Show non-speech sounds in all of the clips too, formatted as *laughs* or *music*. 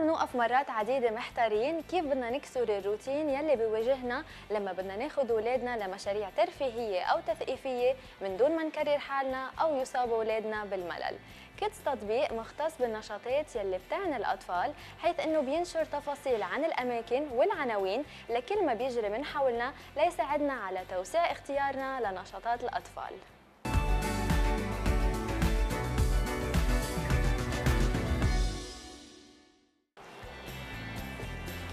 بنوقف مرات عديدة محتارين كيف بدنا نكسر الروتين يلي بيواجهنا لما بدنا ناخد أولادنا لمشاريع ترفيهية أو تثقيفية من دون ما نكرر حالنا أو يصاب أولادنا بالملل. كيدز تطبيق مختص بالنشاطات يلي بتعني الأطفال حيث أنه بينشر تفاصيل عن الأماكن والعناوين لكل ما بيجري من حولنا ليساعدنا على توسيع اختيارنا لنشاطات الأطفال.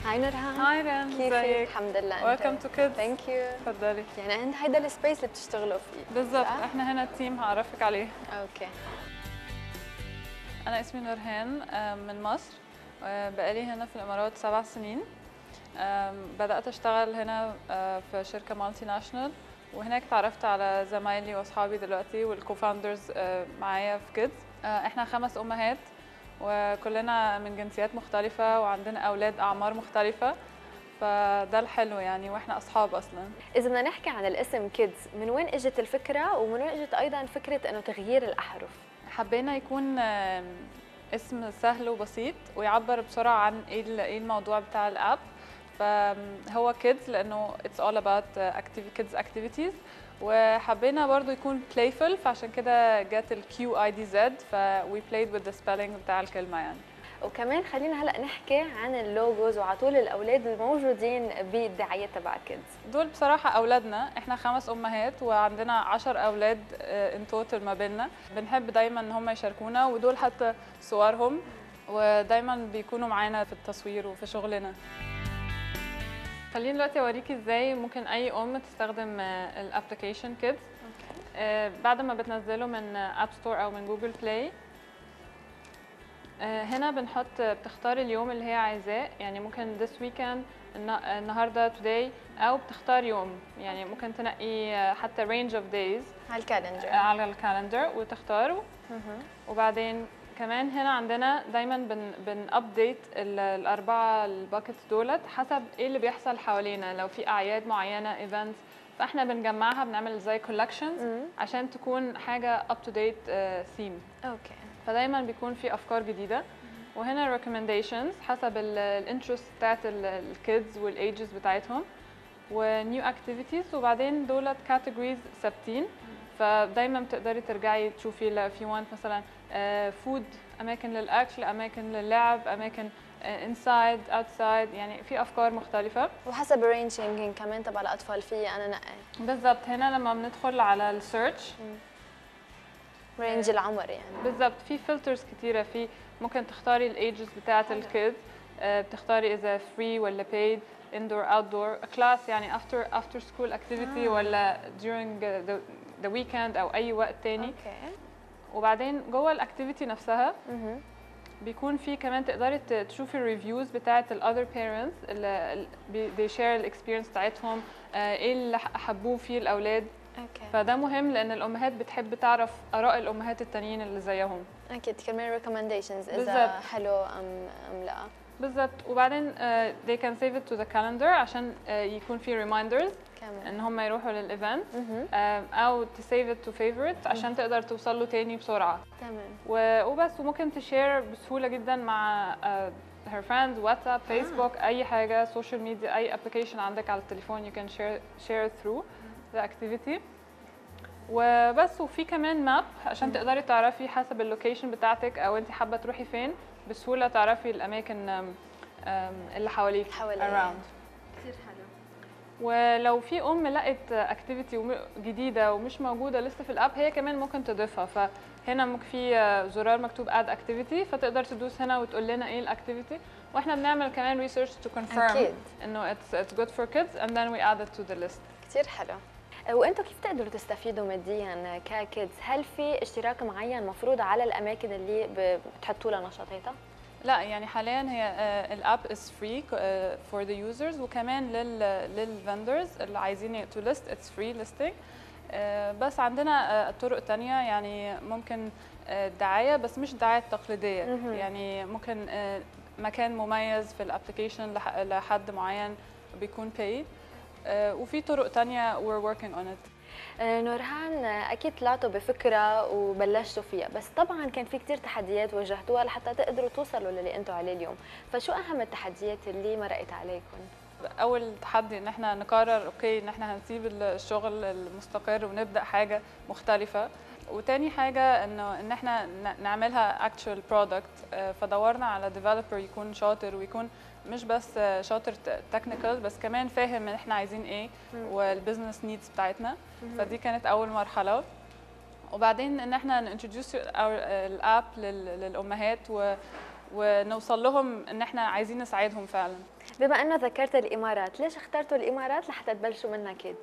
هاي نورهان هاي رن كيفك؟ الحمد لله ويلكم تو كيدز ثانك يو تفضلي. يعني انت هيدا السبيس اللي بتشتغلوا فيه بالضبط؟ إحنا هنا تيم هعرفك عليه. أوكي أنا اسمي نورهان من مصر. آه، بقالي هنا في الإمارات سبع سنين. بدأت أشتغل هنا آه، في شركة مالتي ناشونال وهناك تعرفت على زمايلي وأصحابي دلوقتي والكوفاوندرز معايا في كيدز إحنا خمس أمهات. وكلنا من جنسيات مختلفة وعندنا أولاد أعمار مختلفة فده الحلو يعني وإحنا أصحاب أصلا. إذا بدنا نحكي عن الاسم كيدز من وين إجت الفكرة ومن وين إجت أيضا فكرة إنه تغيير الأحرف؟ حبينا يكون اسم سهل وبسيط ويعبر بسرعة عن إيه إيه الموضوع بتاع الأب. فهو kids لأنه it's all about uh, activ- kids activities. وحبينا برضو يكون playful فعشان كده جت ال Q I D Z ف we played with the spelling بتاع الكلمة يعني. وكمان خلينا هلأ نحكي عن اللوجوز وعلى طول الأولاد الموجودين بالدعاية تبع كيدز دول بصراحة أولادنا إحنا خمس أمهات وعندنا عشر أولاد إن توتال ما بيننا. بنحب دايما إن هم يشاركونا ودول حتى صورهم ودايما بيكونوا معانا في التصوير وفي شغلنا. خليني دلوقتي أوريكي إزاي ممكن أي أم تستخدم الابلكيشن كيدز بعد ما بتنزله من اب ستور أو من جوجل بلاي آه، هنا بنحط بتختار اليوم اللي هي عايزاه. يعني ممكن this weekend النهارده today أو بتختار يوم. يعني ممكن تنقي آه، حتى range of days على الكالندر. آه، على الكالندر وتختاره. وبعدين كمان هنا عندنا دايما بن بنابديت الأربعة الباكتس دولت حسب إيه اللي بيحصل حوالينا. لو في أعياد معينة ايفنتس فإحنا بنجمعها بنعمل زي collections عشان تكون حاجة up to date ثيم أوكي. فدايما بيكون في أفكار جديدة. وهنا recommendations حسب الانترست بتاعت الكيدز والايجز بتاعتهم. ونيو اكتيفيتيز وبعدين دولت كاتيجوريز ثابتين. فدايما بتقدري ترجعي تشوفي لو في وانت مثلا فود أماكن للأكل أماكن للعب أماكن انسايد اوتسايد يعني في أفكار مختلفة. وحسب الرينج يمكن كمان تبع الأطفال في أنا نقي بالظبط هنا لما بندخل على السيرش رينج العمر يعني. بالظبط في فلترز كتيرة في ممكن تختاري الايجز بتاعة الكيدز بتختاري إذا فري ولا paid indoor outdoor كلاس يعني after after school activity آه. ولا during the, the weekend أو أي وقت تاني. أوكي وبعدين جوه الاكتيفيتي نفسها. بيكون في كمان تقدري تشوفي الريفيوز بتاعه الاذر بيرنتس اللي they share الاكسبيرينس بتاعتهم آه، إيه اللي حبوه فيه الأولاد أوكي فده مهم لأن الأمهات بتحب تعرف آراء الأمهات التانيين اللي زيهم أكيد كمان recommendations إذا. حلو ام أم لا بالظبط وبعدين uh, they can save it to the calendar عشان uh, يكون في reminders كمان إن هم يروحوا للايفنت مهم. um, أو to save it to favorites عشان تقدر توصل له تاني بسرعة. تمام. وبس. وممكن تشير بسهولة جدا مع uh, her friends واتساب فيسبوك أي حاجة سوشيال ميديا أي ابلكيشن عندك على التليفون you can share share through the activity. وبس وفي كمان ماب عشان تقدري تعرفي حسب اللوكيشن بتاعتك أو انت حابة تروحي فين. بسهولة تعرفي الأماكن اللي حواليك حواليا. around. كثير حلو. ولو في أم لقت اكتيفيتي جديدة ومش موجودة لسه في الأب هي كمان ممكن تضيفها. فهنا ممكن في آه، زرار مكتوب اد اكتيفيتي فتقدر تدوس هنا وتقول لنا إيه الاكتيفيتي وإحنا بنعمل كمان ريسيرش تو كونفيرم. إنه اتس اتس جود فور كيدز اند ذن وي اد تو ذا ليست كثير حلو. وأنتم كيف تقدروا تستفيدوا ماديا ككيدز؟ هل في اشتراك معين مفروض على الأماكن اللي بتحطوا لها نشاطاتها؟ لا يعني حاليا هي الأب از فري فور ذا يوزرز وكمان لل للفندرز اللي عايزين تو ليست اتس فري ليستنج بس عندنا آه، طرق تانية يعني ممكن آه، دعاية بس مش دعاية تقليدية مهم. يعني ممكن آه، مكان مميز في الابلكيشن لحد معين بيكون paid آه، وفي طرق تانية we're working on it. آه، نورهان آه، أكيد طلعتوا بفكرة وبلشتوا فيها بس طبعا كان في كثير تحديات واجهتوها لحتى تقدروا توصلوا للي أنتم عليه اليوم. فشو أهم التحديات اللي مرقت عليكم؟ أول تحدي إن إحنا نقرر أوكي إن إحنا هنسيب الشغل المستقر ونبدأ حاجة مختلفة. وتاني حاجة إنه إن إحنا نعملها actual product آه، فدورنا على developer يكون شاطر ويكون مش بس شاطر تكنيكال بس كمان فاهم إن إحنا عايزين إيه. والبزنس نيدز بتاعتنا. فدي كانت أول مرحلة. وبعدين إن إحنا نintroduce الاب للأمهات و ونوصل لهم إن إحنا عايزين نساعدهم فعلا. بما إنه ذكرت الإمارات ليش اخترتوا الإمارات لحتى تبلشوا منها كيدز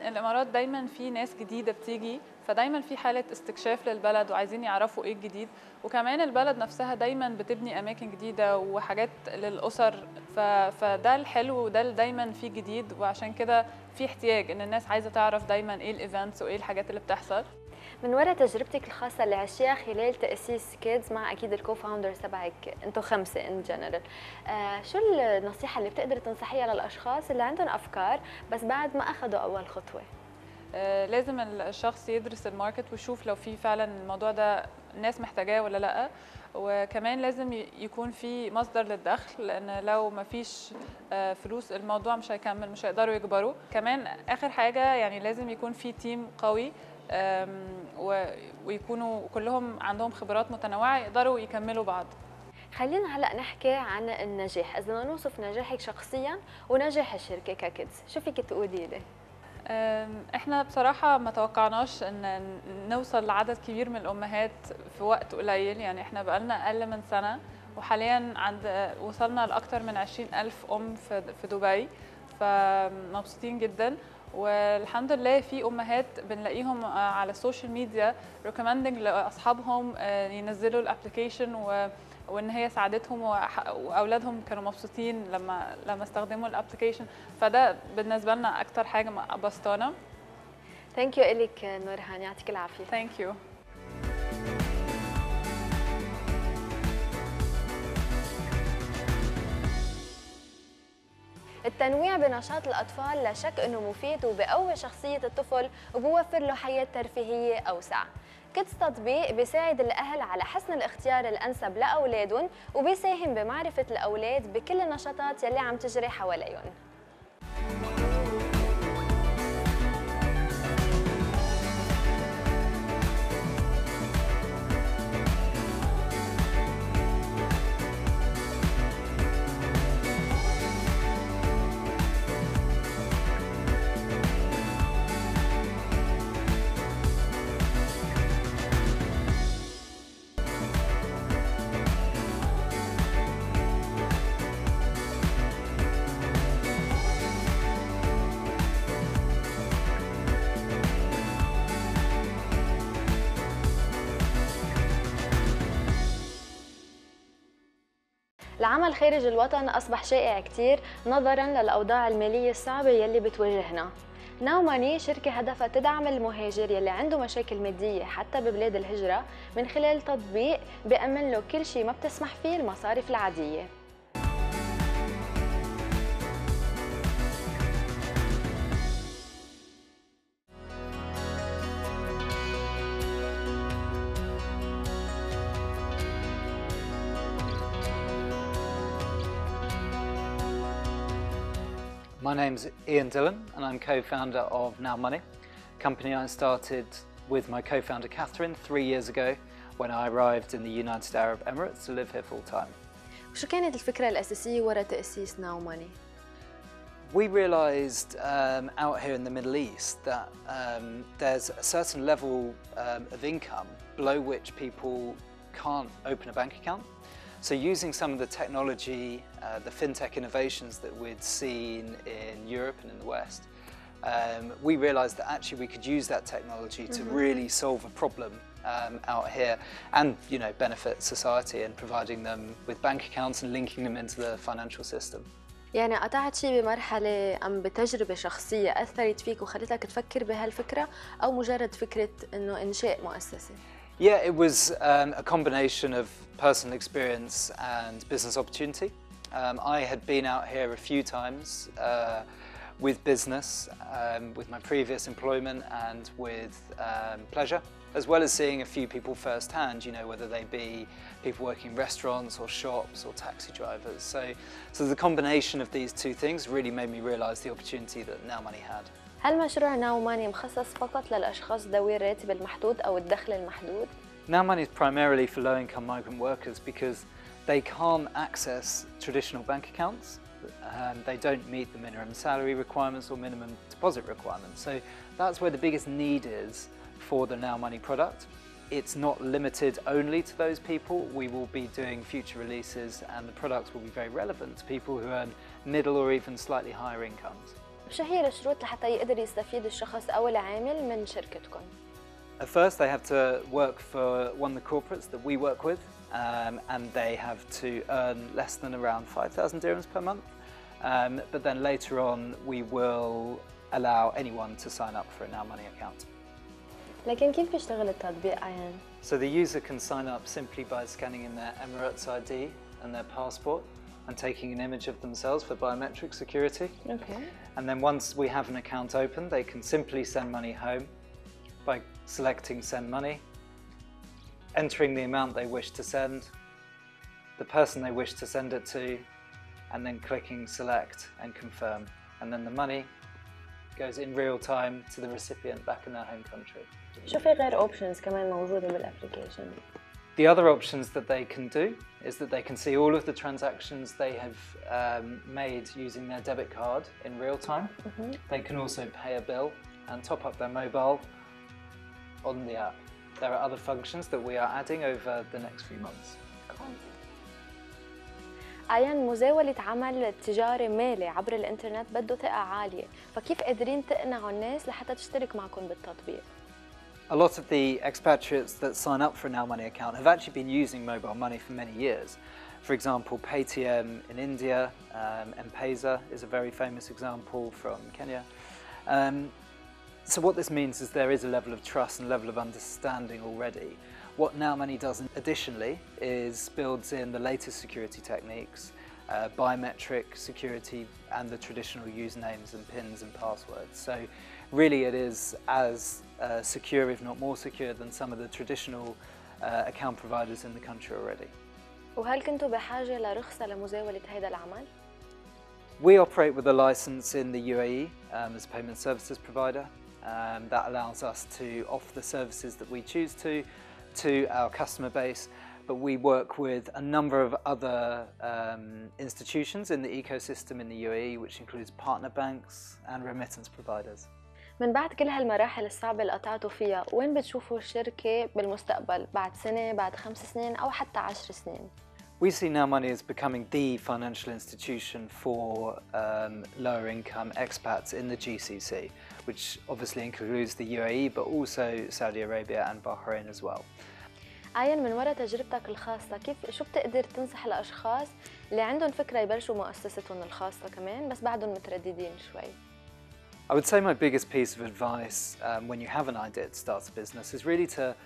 الإمارات دايما في ناس جديدة بتيجي فدايما في حالة استكشاف للبلد وعايزين يعرفوا إيه الجديد. وكمان البلد نفسها دايما بتبني أماكن جديدة وحاجات للأسر. ف... فده الحلو وده دايما فيه جديد. وعشان كده في احتياج إن الناس عايزة تعرف دايما إيه الايفنتس وإيه الحاجات اللي بتحصل. من وراء تجربتك الخاصة اللي عشتيها خلال تأسيس كيدز مع أكيد الكو فاوندرز تبعك أنتم خمسة إن جنرال آه شو النصيحة اللي بتقدر تنصحيها للأشخاص اللي عندهم أفكار بس بعد ما أخذوا أول خطوة؟ آه، لازم الشخص يدرس الماركت ويشوف لو في فعلا الموضوع ده الناس محتاجاه ولا لأ. وكمان لازم يكون في مصدر للدخل لأن لو ما فيش آه، فلوس الموضوع مش هيكمل مش هيقدروا يكبروا. كمان آخر حاجة يعني لازم يكون في تيم قوي ويكونوا كلهم عندهم خبرات متنوعة يقدروا يكملوا بعض. خلينا هلأ نحكي عن النجاح. بدنا نوصف نجاحك شخصيا ونجاح الشركة ككيدز شو فيك تقولي لي؟ إحنا بصراحة ما توقعناش إن نوصل لعدد كبير من الأمهات في وقت قليل. يعني إحنا بقالنا أقل من سنة وحاليا عند وصلنا لاكثر من 20 ألف أم في دبي. فمبسوطين جدا. والحمد لله في أمهات بنلاقيهم على السوشيال ميديا ريكومندنج لأصحابهم آه، ينزلوا الابلكيشن و وإن هي ساعدتهم وأولادهم كانوا مبسوطين لما لما استخدموا الابلكيشن فده بالنسبة لنا أكتر حاجة بسطانه ثانك يو إلك نورهان يعطيك العافية. ثانك يو التنويع بنشاط الأطفال لا شك أنه مفيد وبقوي شخصية الطفل وبوفر له حياة ترفيهية أوسع. كيدز تطبيق بيساعد الأهل على حسن الاختيار الأنسب لأولادهم وبيساهم بمعرفة الأولاد بكل النشاطات يلي عم تجري حواليهم. خارج الوطن أصبح شائع كتير نظرا للأوضاع المالية الصعبة يلي بتواجهنا. ناو ماني شركة هدفها تدعم المهاجر يلي عنده مشاكل مادية حتى ببلاد الهجرة من خلال تطبيق بأمن له كل شيء ما بتسمح فيه المصارف العادية. My name's Ian Dillon, and I'm co-founder of Now Money, a company I started with my co-founder Catherine three years ago when I arrived in the United Arab Emirates to live here full time. وشو كانت الفكرة الأساسية وراء تأسيس ناو ماني؟ We realised um, out here in the Middle East that um, there's a certain level um, of income below which people can't open a bank account. So using some of the technology, uh, the fintech innovations that we'd seen in Europe and in the West, um, we realised that actually we could use that technology to really solve a problem um, out here and you know benefit society and providing them with bank accounts and linking them into the financial system. يعني قطعت شيء بمرحلة أم بتجربة شخصية أثرت فيك وخلتك تفكر بهالفكرة أو مجرد فكرة إنه إنشاء مؤسسة؟ Yeah, it was um, a combination of personal experience and business opportunity. Um, I had been out here a few times uh, with business, um, with my previous employment and with um, pleasure, as well as seeing a few people firsthand, you know, whether they be people working in restaurants or shops or taxi drivers. So, so the combination of these two things really made me realise the opportunity that Now Money had. هل مشروع ناو ماني مخصص فقط للأشخاص ذوي الراتب المحدود أو الدخل المحدود؟ Money is primarily for low-income migrant workers because they can't access traditional bank accounts. Um, they don't meet the minimum salary requirements or minimum deposit requirements. So that's where the biggest need is for the Now Money product. It's not limited only to those people. We will be doing future releases and the products will be very relevant to people who earn middle or even slightly higher incomes. شو هي الشروط لحتى يقدر يستفيد الشخص أو العامل من شركتكم؟ At first, they have to work for one of the corporates that we work with, um, and they have to earn less than around 5,000 dirhams per month. Um, but then later on, we will allow anyone to sign up for a Now Money account. لكن كيف بيشتغل التطبيق عيان؟ So the user can sign up simply by scanning in their Emirates ID and their passport and taking an image of themselves for biometric security. اوكي And then once we have an account open, they can simply send money home by selecting send money, entering the amount they wish to send, the person they wish to send it to, and then clicking select and confirm. And then the money goes in real time to the recipient back in their home country. شو في غير اوبشنز كمان موجودة بالابلكيشن؟ The other options that they can do is that they can see all of the transactions they have um, made using their debit card in real time. They can also pay a bill and top up their mobile on the app. There are other functions that we are adding over the next few months. عيان مزاولة عمل تجاري مالي عبر الانترنت بده ثقة عالية، فكيف قادرين تقنعوا الناس لحتى تشترك معكم بالتطبيق؟ a lot of the expatriates that sign up for a Now Money account have actually been using mobile money for many years. For example, Paytm in India, um, M-Pesa is a very famous example from Kenya. Um, so what this means is there is a level of trust and level of understanding already. What Now Money does additionally is builds in the latest security techniques, uh, biometric security and the traditional usernames and pins and passwords. So really it is as uh, secure, if not more secure, than some of the traditional uh, account providers in the country already. وهل كنتوا بحاجة لرخصة لمزاولة هذا العمل؟ We operate with a license in the UAE um, as a payment services provider. Um, that allows us to offer the services that we choose to to our customer base, but we work with a number of other um, institutions in the ecosystem in the UAE, which includes partner banks and remittance providers. من بعد كل هالمراحل الصعبة اللي قطعتوا فيها، وين بتشوفوا الشركة بالمستقبل؟ بعد سنة، بعد خمس سنين أو حتى عشر سنين؟ We see Now Money as becoming the financial institution for um, lower income expats in the GCC, which obviously includes the UAE but also Saudi Arabia and Bahrain as well. عين من وراء تجربتك الخاصة كيف شو بتقدر تنصح الأشخاص اللي عندهم فكرة يبلشوا مؤسستهم الخاصة كمان بس بعدهم مترددين شوي I would say my biggest piece of advice um, when you have an idea to start a business is really to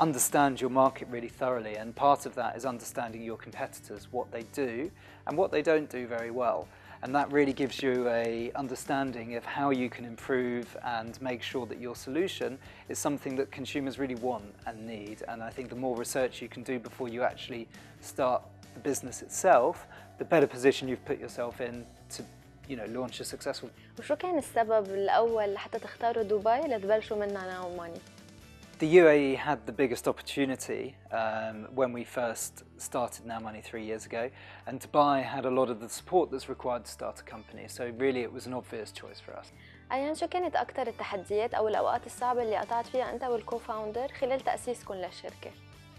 understand your market really thoroughly and part of that is understanding your competitors, what they do and what they don't do very well. And that really gives you a understanding of how you can improve and make sure that your solution is something that consumers really want and need. And I think the more research you can do before you actually start the business itself, the better position you've put yourself in you know, launch a successful وشو كان السبب الأول لحتى تختاروا دبي لتبلشوا منها ناو ماني؟ The UAE had the biggest opportunity um, when we first started Now Money three years ago, and Dubai had a lot of the support that's required to start a company. So really, it was an obvious choice for us. أيان شو كانت أكثر التحديات أو الأوقات الصعبة اللي قطعت فيها أنت والكو فاوندر خلال تأسيسكم للشركة؟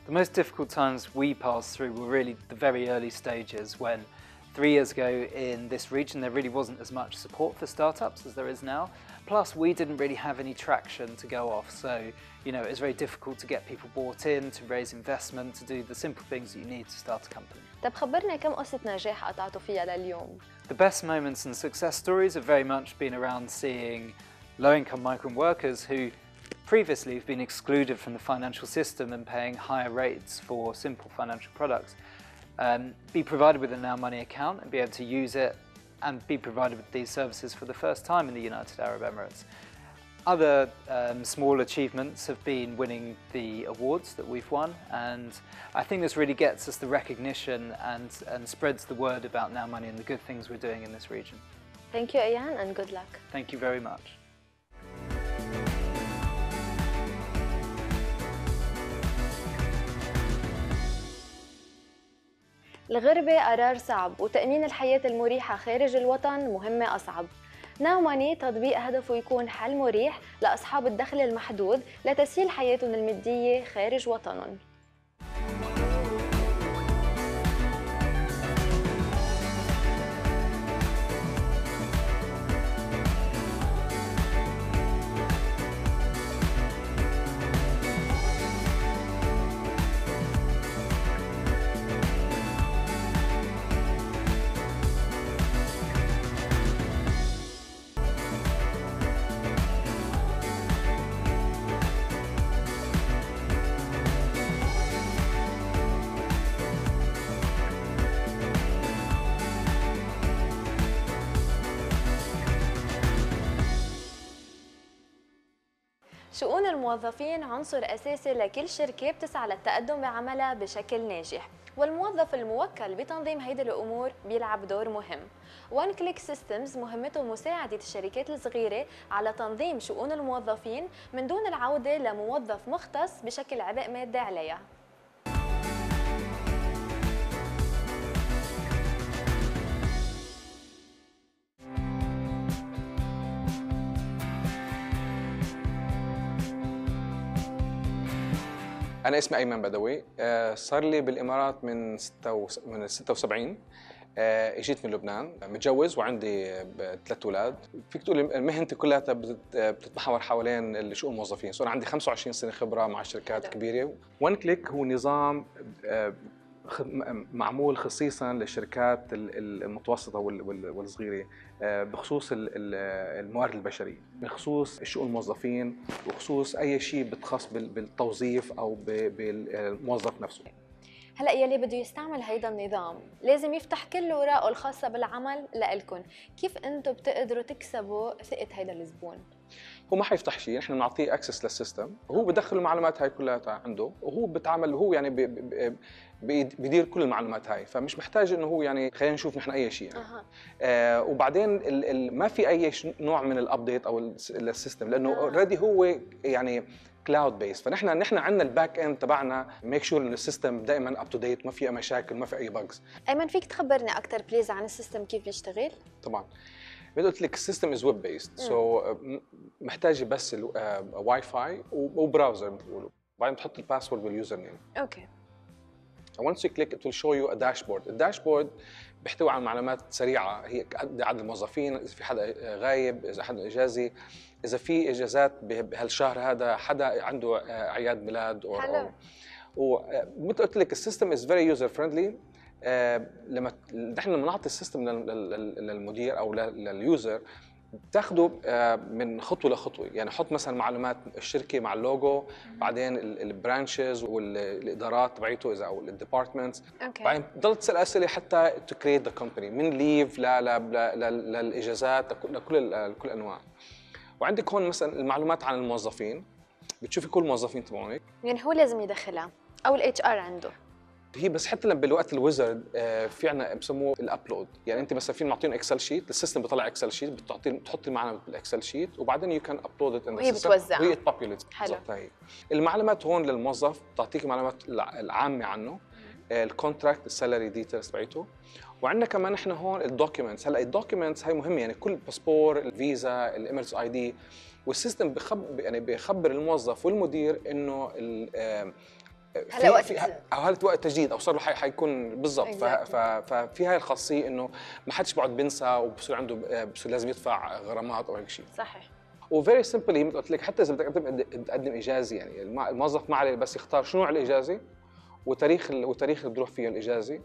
The most difficult times we passed through were really the very early stages when three years ago in this region there really wasn't as much support for startups as there is now. Plus, we didn't really have any traction to go off, so you know it was very difficult to get people bought in, to raise investment, to do the simple things that you need to start a company. طب خبرنا كم قصة نجاح قطعتوا فيها لليوم؟ The best moments and success stories have very much been around seeing low-income migrant workers who previously have been excluded from the financial system and paying higher rates for simple financial products um, be provided with a Now Money account and be able to use it and be provided with these services for the first time in the United Arab Emirates. Other um, small achievements have been winning the awards that we've won, and I think this really gets us the recognition and, and spreads the word about Now Money and the good things we're doing in this region. Thank you Ayan and good luck. Thank you very much. الغربة قرار صعب وتأمين الحياة المريحة خارج الوطن مهمة أصعب. ناو ماني تطبيق هدفه يكون حل مريح لأصحاب الدخل المحدود لتسهيل حياتهم المادية خارج وطنهم. الموظفين عنصر أساسي لكل شركة بتسعى للتقدم بعملها بشكل ناجح. والموظف الموكل بتنظيم هيدي الأمور بيلعب دور مهم. وان كليك سيستمز مهمته مساعدة الشركات الصغيرة على تنظيم شؤون الموظفين من دون العودة لموظف مختص بشكل عبء مادي عليها. أنا اسمي أيمن بدوي. آه، صار لي بالإمارات من ستة وس- من 76 آه، إجيت من لبنان متجوز وعندي ثلاث أولاد. فيك تقول مهنتي كلها بتت- بتتمحور حوالين الشؤون الموظفين أنا عندي 25 سنة خبرة مع شركات. كبيرة. وان كليك هو نظام آه، معمول خصيصا للشركات ال- ال- المتوسطة وال- وال- والصغيرة آه، بخصوص ال- ال- الموارد البشرية بخصوص شؤون الموظفين وخصوص أي شيء بتخص بال- بالتوظيف أو بالموظف نفسه. هلأ يلي بده يستعمل هيدا النظام لازم يفتح كل أوراقه الخاصة بالعمل لإلكن. كيف أنتم بتقدروا تكسبوا ثقة هيدا الزبون؟ هو ما حيفتح شيء نحن بنعطيه اكسس للسيستم وهو بدخل المعلومات هاي كلها عنده. وهو بتعامل هو يعني بي بي بي بيدير كل المعلومات هاي. فمش محتاج إنه هو يعني خلينا نشوف نحن أي شيء يعني. أها. آه وبعدين ال ال ما في أي نوع من الابديت أو السيستم لأنه. اوريدي هو يعني كلاود بيس فنحن نحن عندنا الباك اند تبعنا ميك شور إنه السيستم دائما اب تو ديت ما فيها مشاكل ما في أي بجز أيمن فيك تخبرني أكثر بليز عن السيستم كيف بيشتغل طبعا. بدي قلت لك السيستم از ويب بيست سو محتاجة بس الواي فاي وبراوزر مثل ما بيقولوا. بعدين بتحط الباسورد واليوزر نيم أوكي. Once you click it will show you a dashboard. الداشبورد بيحتوي على معلومات سريعة. هي قد عدد الموظفين إذا في حدا غايب إذا حدا إجازي إذا في إجازات به- بهالشهر هذا حدا عنده آه، أعياد ميلاد حلو. ومثل قلت لك السيستم از فيري يوزر فريندلي لما نحن لما نعطي السيستم لل- لل- للمدير أو لل- لليوزر بتاخده آه، من خطوة لخطوة. يعني حط مثلا معلومات الشركة مع اللوجو بعدين البرانشز والادارات تبعيته إذا أو الديبارتمنتس أوكي. بعدين بتضل تسأل أسئلة حتى تو كريت ذا كومباني من ليف للإجازات لكل لكل ال- كل الأنواع. وعندك هون مثلا المعلومات عن الموظفين. بتشوفي كل الموظفين تبعونك. يعني هو لازم يدخلها أو الاتش ار عنده. هي بس حتى لما بالوقت الويزرد آه، في عنا بسموه الأبلود. يعني أنت مثلا في معطيهم إكسل شيت السيستم بيطلع إكسل شيت بتعطي بتحطي معنا بالإكسل شيت وبعدين يو كان ابلود ات وهي بتوزعها. وهي تبوبيوليت حلو. هي. المعلومات هون للموظف بتعطيك معلومات الع- العامة عنه الكونتراكت السالري ديتيلز تبعيته. وعندنا كمان إحنا هون الدوكيومنتس هلأ الدوكيومنتس هي مهمة يعني كل باسبور الفيزا الاميرس اي دي والسيستم بخب يعني بيخبر الموظف والمدير إنه هلا وقت. أو هلا وقت تجديد أو صار له حي- حيكون بالضبط. ففي هاي الخاصية إنه ما حدش بيقعد بينسى وبصير عنده بصير لازم يدفع غرامات أو هيك شيء صحيح. وفيري سمبلي مثل قلت لك حتى إذا بدك تقدم تقدم إجازة يعني الم- الموظف ما عليه بس يختار شو نوع الإجازة وتاريخ وتاريخ اللي بده فيه الإجازة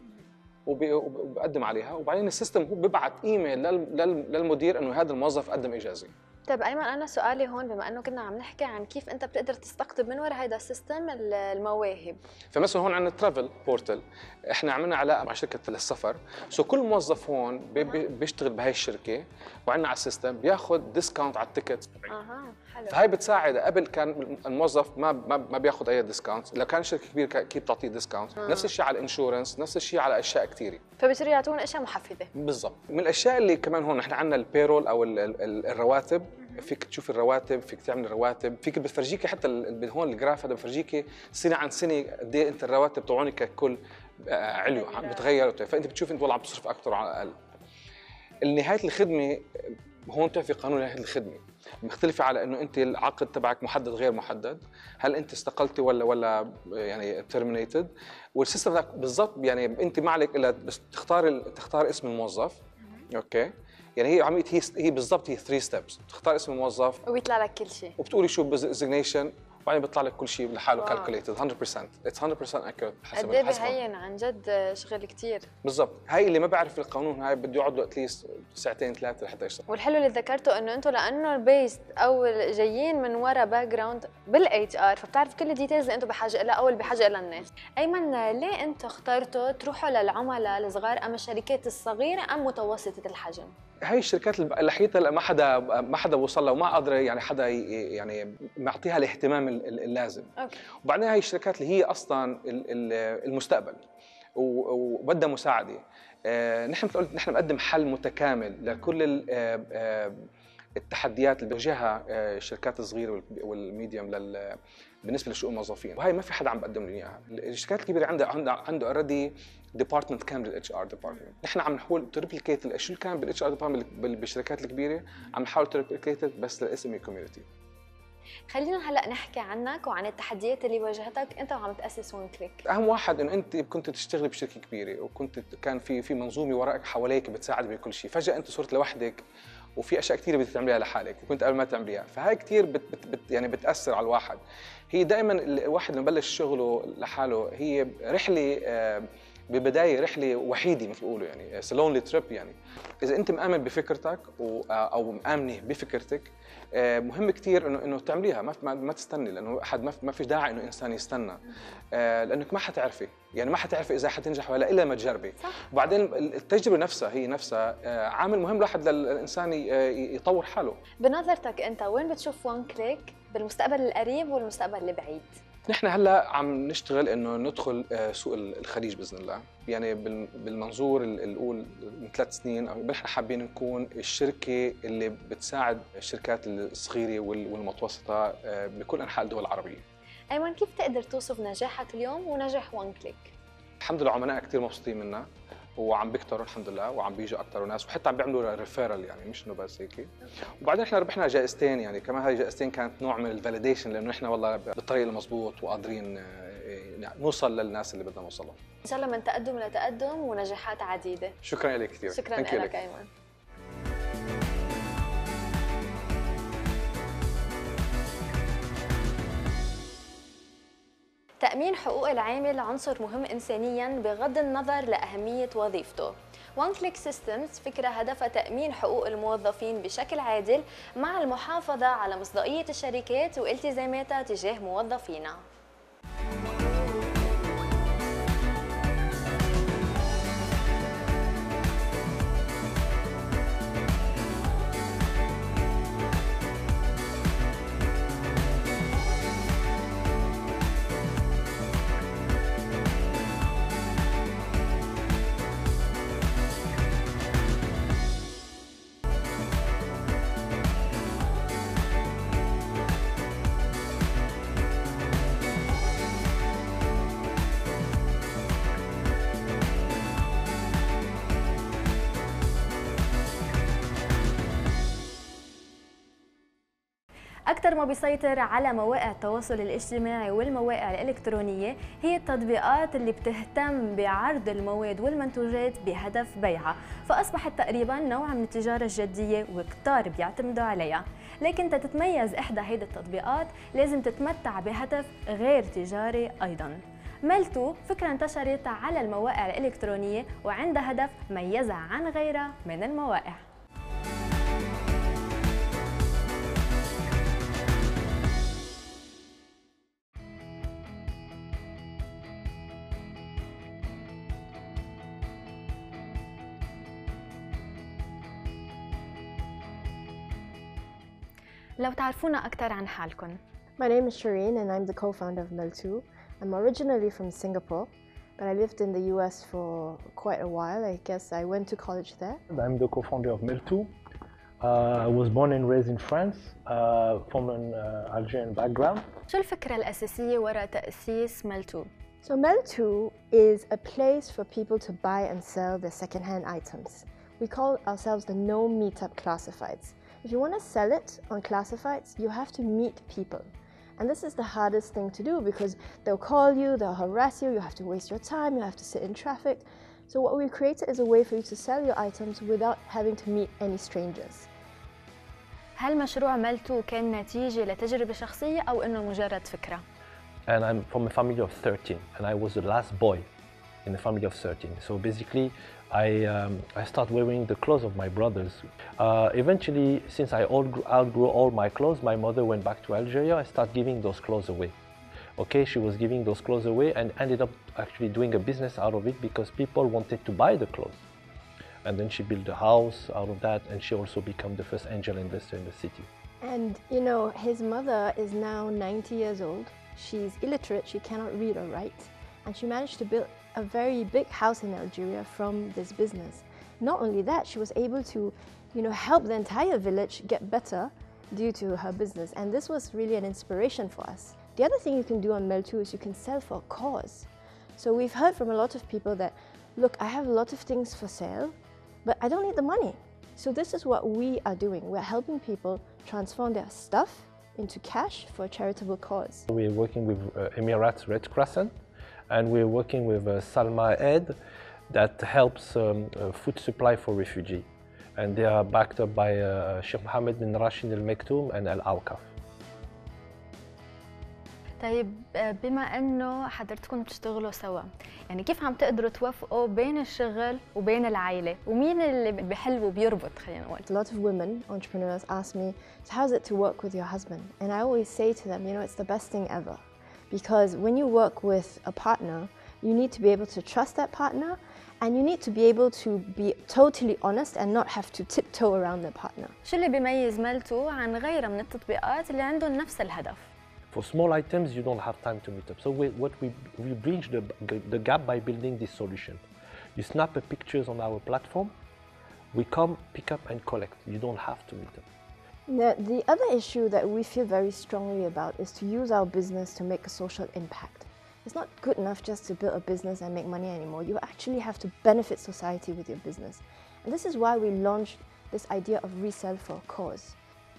وبقدم عليها. وبعدين السيستم هو بيبعت إيميل لل- لل- للمدير إنه هذا الموظف قدم إجازة. طيب أيمن أنا سؤالي هون بما إنه كنا عم نحكي عن كيف أنت بتقدر تستقطب من وراء هذا السيستم المواهب. فمثلا هون عندنا ترافل بورتال إحنا عملنا علاقة مع شركة السفر. سو كل موظف هون بي- بي- بيشتغل بهي الشركة وعندنا على السيستم بياخذ ديسكاونت على التيكت. أها. حلو. فهي بتساعد. قبل كان الموظف ما ما, ما بياخذ أي ديسكاونت لو كان شركة كبيرة أكيد بتعطيه ديسكاونت آه. نفس الشيء على الانشورنس نفس الشيء على أشياء كثيره فبصيروا يعطون أشياء محفزة. بالضبط. من الأشياء اللي كمان هون نحن عندنا البيرول أو ال- ال- ال- الرواتب. فيك تشوف الرواتب فيك تعمل الرواتب. فيك بتفرجيكي حتى هون الجراف هذا بفرجيكي سنة عن سنة قد إيه أنت الرواتب تبعونك ككل آه، عم بتغير فأنت بتشوف أنت والله عم تصرف أكثر على أقل نهاية الخدمة هون بتعرفي قانون نهاية الخدمة. مختلفة على إنه أنت العقد تبعك محدد غير محدد، هل أنت استقلتي ولا ولا يعني ترمينيتد والسيستم ذاك بالضبط يعني أنت ما عليك إلا بس تختار تختار اسم الموظف. أوكي؟ يعني هي عملية هي هي بالضبط هي 3 ستيبس تختار اسم الموظف. وبيطلع لك كل شيء. وبتقولي شو ديزيجنيشن وبعدين بيطلع لك كل شيء لحاله. كالكوليتد 100% اتس 100% accurate حسب قد إيه بهين؟ عن جد شغل كثير بالضبط. هاي اللي ما بيعرف القانون هاي بده يقعد له اتليست ساعتين ثلاثة لحتى يشتغل. والحلو اللي ذكرته إنه أنتم لأنه بيست أو جايين من ورا باك جراوند بالاتش ار فبتعرف كل الديتيلز اللي أنتم بحاجة لها أو اللي بحاجة لها الناس. أيمن ليه أنتم اخترتوا تروحوا للعملاء الصغار أم الشركات الصغيرة أم متوسطة الحجم؟ هاي الشركات اللي لحيتها ما حدا ما حدا وصل لها وما قادر يعني حدا يعني معطيها الاهتمام ال- ال- اللازم. أوكي. وبعدين هاي الشركات اللي هي أصلا ال- ال- المستقبل وبدها مساعدة. آه، نحن قلت نحن بنقدم حل متكامل لكل آه، آه، التحديات اللي بيواجهها الشركات الصغيرة وال- والميديوم لل بالنسبة لشؤون الموظفين وهي ما في حدا عم بقدم لنا إياها. الشركات الكبيرة عندها عندها عنده اوريدي ديبارتمنت كامل الاتش ار ديبارتمنت نحن عم نحاول تريبليكيت شو اللي كان بالاتش ار ديبارتمنت بالشركات الكبيرة عم نحاول تريبليكيت بس للاس ام اي كوميونتي خلينا هلا نحكي عنك وعن التحديات اللي واجهتك. انت وعم تأسس وان كليك أهم واحد إنه أنت كنت تشتغلي بشركة كبيرة وكنت كان في في منظومة وراك حواليك بتساعد بكل شيء. فجأة أنت صرت لوحدك وفي أشياء كثيره بدك تعمليها لحالك وكنت قبل ما تعمليها. فهاي كثير بت بت بت يعني بتأثر على الواحد. هي دائما الواحد لما بلش شغله لحاله هي رحلة آه، ببداية رحلة وحيدة مثل بيقولوا يعني. لونلي تريب يعني. إذا أنت مآمن بفكرتك أو مآمنة بفكرتك آه، مهم كثير انه إنه تعمليها. ما ما, تستني لأنه احد ما في- داعي إنه إنسان يستنى. آه، لأنك ما حتعرفي. يعني ما حتعرفي إذا حتنجح ولا إلا ما تجربي. وبعدين التجربة نفسها هي نفسها آه، عامل مهم لواحد للإنسان يطور حاله. بنظرتك أنت وين بتشوف وان كليك بالمستقبل القريب والمستقبل البعيد؟ نحن هلا عم نشتغل إنه ندخل آه، سوق الخليج بإذن الله. يعني بال- بالمنظور ال- الأول من ثلاث سنين نحن حابين نكون الشركة اللي بتساعد الشركات الصغيرة وال- والمتوسطة آه، بكل أنحاء الدول العربية. أيمن كيف تقدر توصف نجاحك اليوم ونجاح وان كليك؟ الحمد لله عملائنا كثير مبسوطين منا وعم بيكتروا الحمد لله وعم بيجوا أكثر ناس وحتى عم بيعملوا ريفيرال يعني مش إنه بس هيك. وبعدين إحنا ربحنا جائزتين يعني كمان هاي الجائزتين كانت نوع من الفاليديشن لأنه إحنا والله بالطريق المضبوط وقادرين آه، يعني نوصل للناس اللي بدنا نوصلهم. إن شاء الله من تقدم لتقدم ونجاحات عديدة. شكرا لك كثير. شكرا لك. أيمن. تأمين حقوق العامل عنصر مهم إنسانياً بغض النظر لأهمية وظيفته. وان كليك سيستمز فكرة هدفها تأمين حقوق الموظفين بشكل عادل مع المحافظة على مصداقية الشركات والتزاماتها تجاه موظفينها. أكثر ما بيسيطر على مواقع التواصل الاجتماعي والمواقع الإلكترونية هي التطبيقات اللي بتهتم بعرض المواد والمنتوجات بهدف بيعها فأصبحت تقريبا نوع من التجارة الجدية وكتار بيعتمدوا عليها. لكن تتميز إحدى هيدي التطبيقات لازم تتمتع بهدف غير تجاري أيضاً. ملتو فكرة انتشرت على المواقع الإلكترونية وعندها هدف ميزها عن غيرها من المواقع. لو تعرفونا أكثر عن حالكم My name is Shireen and I'm the co-founder of Melltoo. I'm originally from Singapore but I lived in the US for quite a while. I guess I went to college there. I'm the co-founder of Melltoo. Uh, I was born and raised in France uh, from an uh, Algerian background. شو الفكرة الأساسية وراء تأسيس Melltoo? So Melltoo is a place for people to buy and sell their secondhand items. We call ourselves the no meetup classifieds If you want to sell it on classifieds, you have to meet people. And this is the hardest thing to do because they'll call you, they'll harass you, you have to waste your time, you have to sit in traffic. So what we created is a way for you to sell your items without having to meet any strangers. هل مشروع ملتو كان نتيجة لتجربة شخصية أو إنه مجرد فكرة؟ And I'm from a family of 13, and I was the last boy in a family of 13. So basically, I, um, I start wearing the clothes of my brothers. Uh, eventually, since I outgrew all my clothes, my mother went back to Algeria. I started giving those clothes away. Okay, she was giving those clothes away and ended up actually doing a business out of it because people wanted to buy the clothes. And then she built a house out of that, and she also became the first angel investor in the city. And you know, his mother is now 90 years old. She's illiterate, she cannot read or write, and she managed to build a very big house in Algeria from this business. Not only that, she was able to, you know, help the entire village get better due to her business, and this was really an inspiration for us. The other thing you can do on Melltoo is you can sell for a cause. So we've heard from a lot of people that, look, I have a lot of things for sale, but I don't need the money. So this is what we are doing. We're helping people transform their stuff into cash for a charitable cause. We're working with uh, Emirates Red Crescent and we're working with uh, Salma Aid that helps um, uh, food supply for refugees. And they are backed up by uh, Sheikh Mohammed bin Rashid Al Maktoum and Al Awqaf. طيب آه، بما انه حضرتكم بتشتغلوا سوا يعني كيف عم تقدروا توفقوا بين الشغل وبين العائله ومين اللي بحل وبيربط خلينا نقول A lot of women entrepreneurs ask me, so how's it to work with your husband? And I always say to them, you know, it's the best thing ever. Because when you work with a partner, you need to be able to trust that partner and you need to be able to be totally honest and not have to tiptoe around the partner. شو اللي بيميز ملتو عن غيرها من التطبيقات اللي عندهم نفس الهدف For small items, you don't have time to meet up. So we, what we, we bridge the, the gap by building this solution. You snap a pictures on our platform, we come, pick up and collect. You don't have to meet up. The, the other issue that we feel very strongly about is to use our business to make a social impact. It's not good enough just to build a business and make money anymore. You actually have to benefit society with your business. And this is why we launched this idea of resell for a cause.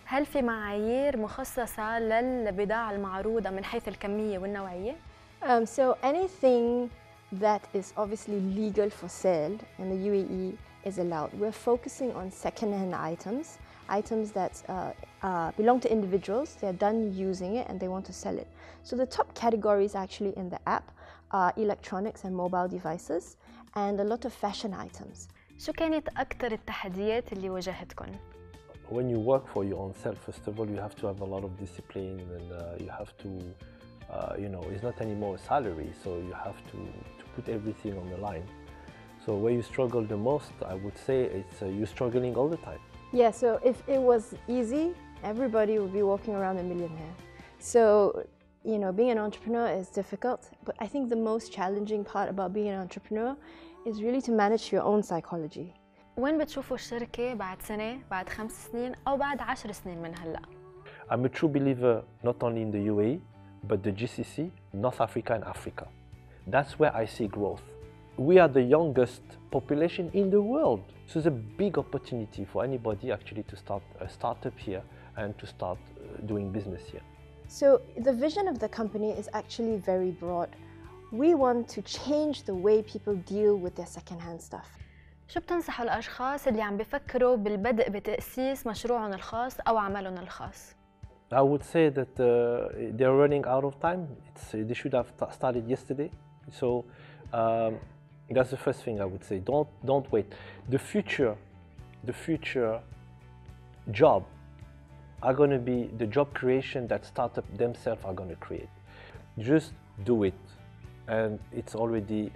هل في معايير مخصصة للبضاعة المعروضة من حيث الكمية والنوعية؟ Um, so anything that is obviously legal for sale in the UAE is allowed. We're focusing on second-hand items, items that uh, uh, belong to individuals. They're done using it and they want to sell it. So the top categories actually in the app are electronics and mobile devices, and a lot of fashion items. شو كانت أكثر التحديات اللي واجهتكم؟ When you work for your own self, first of all, you have to have a lot of discipline and uh, you have to, uh, you know, it's not anymore a salary, so you have to, to put everything on the line. So where you struggle the most, I would say it's uh, you're struggling all the time. Yeah, so if it was easy, everybody would be walking around a millionaire. So, you know, being an entrepreneur is difficult, but I think the most challenging part about being an entrepreneur is really to manage your own psychology. وين بتشوفوا الشركة بعد سنة، بعد خمس سنين أو بعد عشر سنين من هلأ؟ I'm a true believer not only in the UAE, but the GCC, North Africa and Africa. That's where I see growth. We are the youngest population in the world. So it's a big opportunity for anybody actually to start a startup here and to start uh, doing business here. So, the vision of the company is actually very broad. We want to change the way people deal with their secondhand stuff. شو بتنصحوا الأشخاص اللي عم بفكروا بالبدء بتأسيس مشروعهم الخاص أو عملهم الخاص؟ I would say that uh, they're running out of time. It's, they should have t- started yesterday. So um, that's the first thing I would say. Don't don't wait. The future, the future job are going to be the job creation that startup themselves are going to create. Just do it, and it's already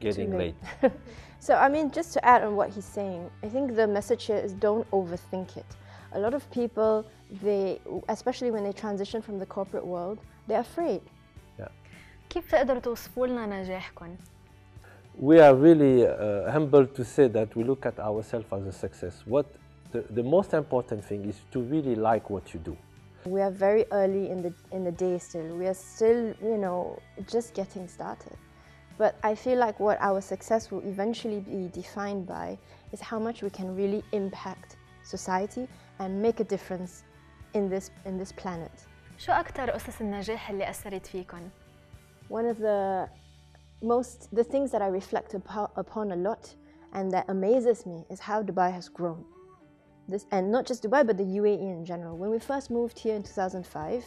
getting late. *laughs* late. So, I mean, just to add on what he's saying, I think the message here is don't overthink it. A lot of people, they, especially when they transition from the corporate world, they're afraid. كيف تقدروا توصفوا لنا نجاحكم؟ we are really uh, humbled to say that we look at ourselves as a success. What the, the most important thing is to really like what you do. We are very early in the in the day still. We are still, you know, just getting started. But I feel like what our success will eventually be defined by is how much we can really impact society and make a difference in this in this planet. شو أكثر قصص النجاح اللي أثرت فيكم؟ One of the most the things that I reflect upo- upon a lot and that amazes me is how Dubai has grown. This and not just Dubai but the UAE in general. When we first moved here in 2005,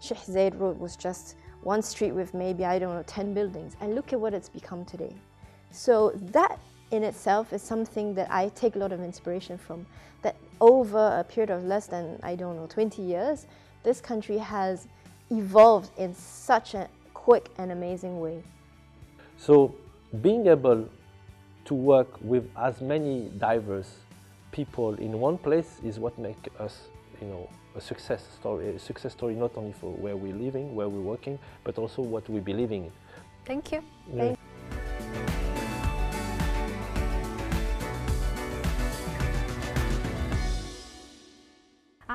Sheikh Zayed Road was just one street with maybe I don't know 10 buildings and look at what it's become today. So that in itself is something that I take a lot of inspiration from that over a period of less than I don't know 20 years this country has evolved in such a quick and amazing way. So being able to work with as many diverse people in one place is what makes us, you know, a success story. A success story not only for where we're living, where we're working, but also what we're believing in. Thank you. Mm. Yeah.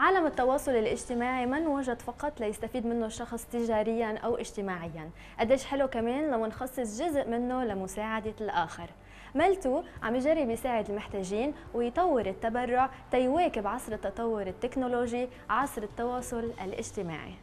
عالم التواصل الاجتماعي ما انوجد فقط ليستفيد منه الشخص تجاريا أو اجتماعيا. قديش حلو كمان لما نخصص جزء منه لمساعدة الآخر. ملتو عم يجرب يساعد المحتاجين ويطور التبرع تيواكب عصر التطور التكنولوجي عصر التواصل الاجتماعي.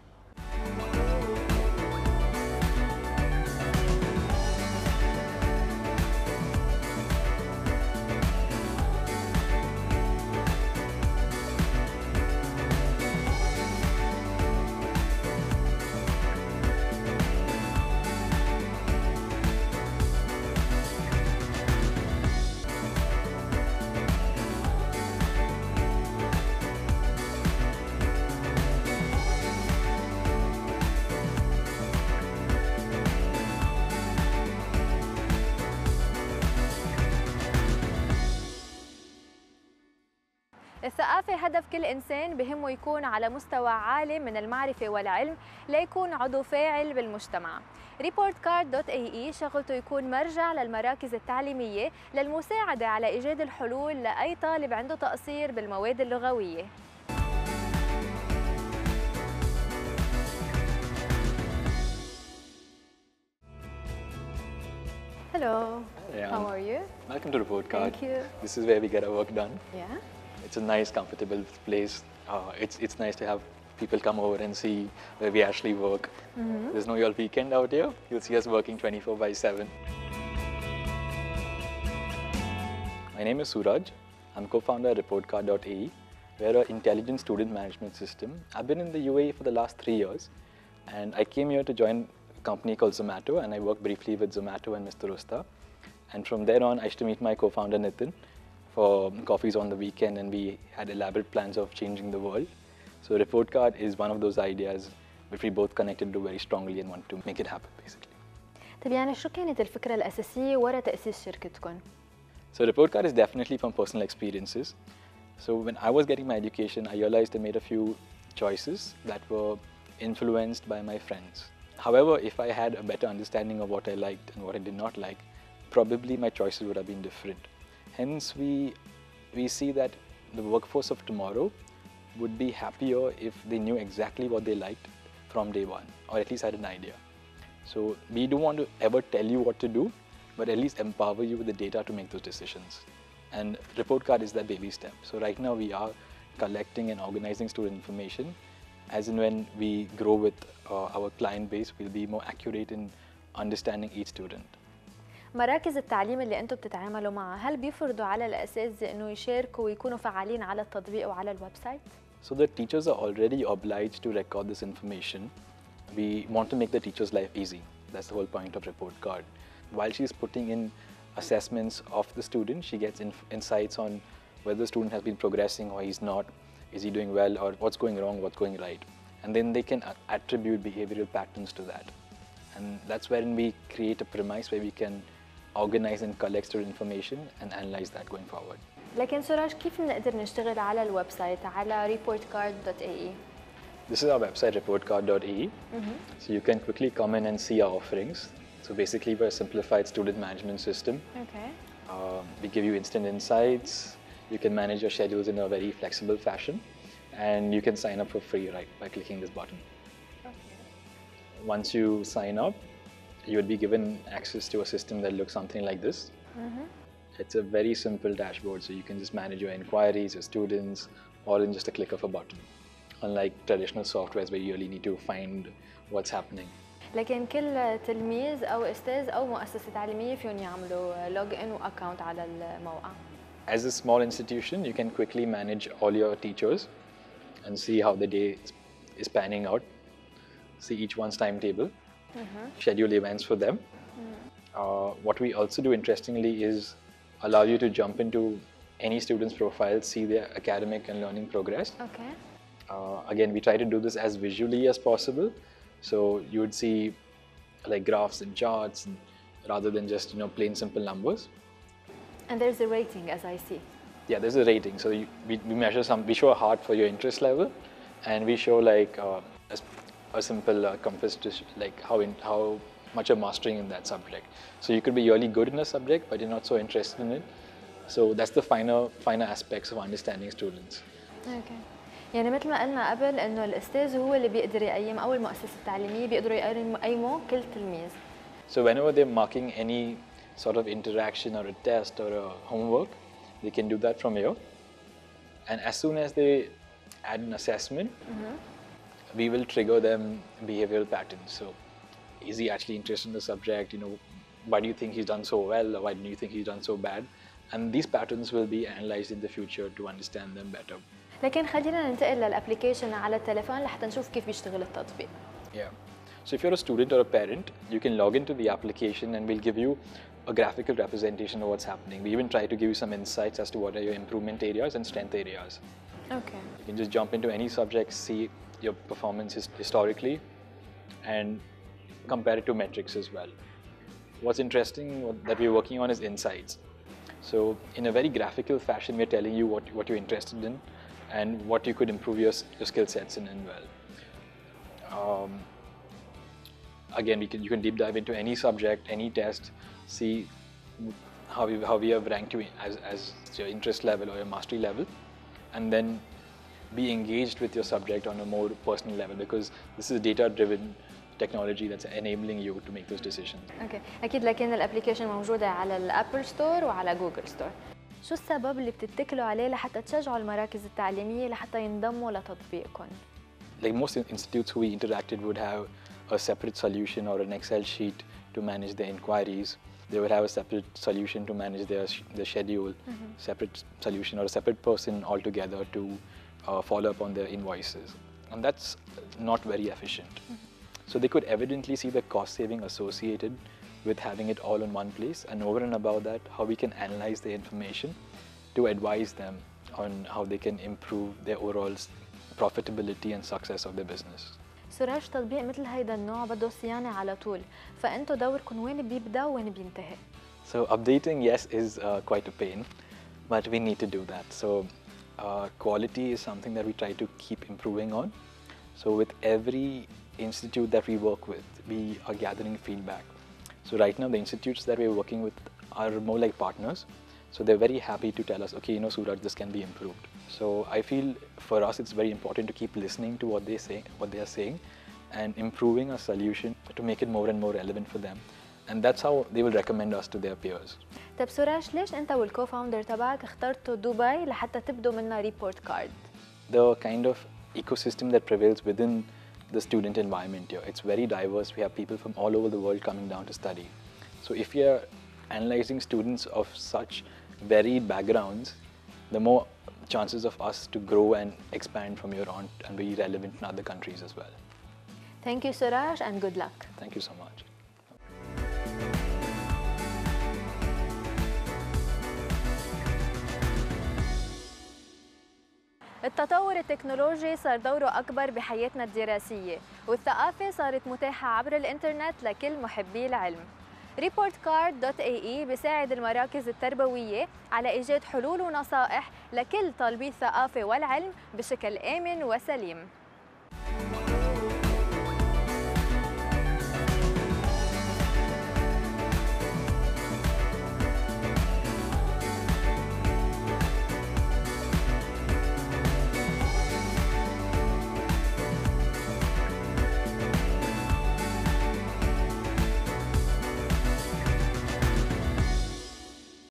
هدف كل إنسان بهمه يكون على مستوى عالي من المعرفة والعلم ليكون عضو فاعل بالمجتمع ريبورت كارد دوت اي اي شغلته يكون مرجع للمراكز التعليمية للمساعدة على إيجاد الحلول لأي طالب عنده تقصير بالمواد اللغوية Hello, Yeah. how are you? Welcome to Report Card. Thank you. This is where we get our work done. Yeah. It's a nice, comfortable place. Uh, it's it's nice to have people come over and see where we actually work. There's no real weekend out here. You'll see us working 24 by 7. My name is Suraj. I'm co-founder at ReportCard.ae. We're an intelligent student management system. I've been in the UAE for the last three years, and I came here to join a company called Zomato, and I worked briefly with Zomato and Mr. Usta. And from there on, I used to meet my co-founder Nitin for coffees on the weekend, and we had elaborate plans of changing the world. So Report Card is one of those ideas which we both connected to very strongly and want to make it happen, basically. طب يعني شو كانت الفكرة الأساسية ورا تأسيس شركتكم؟ So report card is definitely from personal experiences. So when I was getting my education, I realized I made a few choices that were influenced by my friends. However, if I had a better understanding of what I liked and what I did not like, probably my choices would have been different. Hence, we we see that the workforce of tomorrow would be happier if they knew exactly what they liked from day one, or at least had an idea. So we don't want to ever tell you what to do, but at least empower you with the data to make those decisions. And report card is that baby step. So right now we are collecting and organizing student information. As in when we grow with uh, our client base, we'll be more accurate in understanding each student. مراكز التعليم اللي انتم بتتعاملوا معها هل بيفرضوا على الاساتذه انه يشاركوا ويكونوا فعالين على التطبيق وعلى الويب سايت؟ So the teachers are already obliged to record this information. We want to make the teacher's life easy. That's the whole point of report card. While she's putting in assessments of the student, she gets inf- insights on whether the student has been progressing or he's not. Is he doing well or what's going wrong, what's going right? And then they can a- attribute behavioral patterns to that. And that's wherein we create a premise where we can organize and collect stored information and analyze that going forward. لكن سراج كيف بنقدر نشتغل على الويب سايت على reportcard.ae This is our website, reportcard.ae. So you can quickly come in and see our offerings. So basically, we're a simplified student management system. اوكي Um, we give you instant insights. You can manage your schedules in a very flexible fashion, and you can sign up for free right by clicking this button. Once you sign up, you would be given access to a system that looks something like this. It's a very simple dashboard, so you can just manage your inquiries, your students, all in just a click of a button. Unlike traditional softwares where you really need to find what's happening. لكن كل تلميذ او استاذ او مؤسسه تعليميه فيهم يعملوا لوج ان واكونت على الموقع As a small institution, you can quickly manage all your teachers and see how the day is- is panning out. See each one's timetable, Mm-hmm. schedule events for them. Mm. Uh, what we also do interestingly is allow you to jump into any student's profile, see their academic and learning progress. Okay. Uh, again, we try to do this as visually as possible. So you would see like graphs and charts and rather than just you know plain simple numbers. And there's a rating as I see. Yeah, there's a rating. So you, we, we measure some, we show a heart for your interest level and we show like uh, a, s- a simple uh, compass to sh- like how in, how much you're mastering in that subject. So you could be really good in a subject, but you're not so interested in it. So that's the finer finer aspects of understanding students. اوكي يعني مثل ما قلنا قبل انه الاستاذ هو اللي بيقدر يقيم او المؤسسه التعليميه بيقدروا يقيم- يقيموا كل تلميذ So whenever they're marking any sort of interaction or a test or a homework, they can do that from here. And as soon as they add an assessment, we will trigger them behavioral patterns. So is he actually interested in the subject? You know, why do you think he's done so well or why do you think he's done so bad? And these patterns will be analyzed in the future to understand them better. لكن خلينا ننتقل للابلكيشن على التليفون لحتى نشوف كيف بيشتغل التطبيق Yeah. So if you're a student or a parent, you can log into the application and we'll give you a graphical representation of what's happening. We even try to give you some insights as to what are your improvement areas and strength areas. اوكي You can just jump into any subject, see your performance his- historically, and to metrics as well. What's interesting that we're working on is insights. So, in a very graphical fashion, we're telling you what, what you're interested in and what you could improve your, your skill sets in and well. Um, again, we can, you can deep dive into any subject, any test, see how we, how we have ranked you as, as your interest level or your mastery level, and then be engaged with your subject on a more personal level because this is data driven technology that's enabling you to make those decisions. اوكي اكيد لكن الابلكيشن موجوده على الابل ستور وعلى جوجل ستور شو السبب اللي بتتكلوا عليه لحتى تشجعوا المراكز التعليميه لحتى ينضموا لتطبيقكم Like most in- institutes who we interacted would have a separate solution or an Excel sheet to manage their inquiries. They would have a separate solution to manage their, sh- their schedule, separate solution or a separate person altogether to uh, follow up on their invoices. And that's not very efficient. So they could evidently see the cost saving associated with having it all in one place, and over and above that, how we can analyze the information to advise them on how they can improve their overall s- profitability and success of their business. سراج تطبيق مثل هيدا النوع بده صيانه على طول فانتوا دوركم وين بيبدا وين بينتهي So updating, yes, is uh, quite a pain, but we need to do that. So uh, quality is something that we try to keep improving on. So with every institute that we work with, we are gathering feedback. So right now, the institutes that we're working with are more like partners. So they're very happy to tell us, okay, you know, Suraj, this can be improved. So I feel for us, it's very important to keep listening to what they say, what they are saying, and improving our solution to make it more and more relevant for them And that's how they will recommend us to their peers. طيب سراج ليش انت والكو فاوندر تبعك اخترتوا دبي لحتى تبدوا منها ريبورت كارد the kind of ecosystem that prevails within the student environment here. It's very diverse. We have people from all over the world coming down to study. So if we are analyzing students of such varied backgrounds, the more chances of us to grow and expand from here on and be relevant in other countries as well. ثانك يو سراج اند جود لك Thank you so much. التطور التكنولوجي صار دوره أكبر بحياتنا الدراسية والثقافة صارت متاحة عبر الإنترنت لكل محبي العلم. reportcard.ae كارد بيساعد المراكز التربوية على إيجاد حلول ونصائح لكل طالبي الثقافة والعلم بشكل آمن وسليم.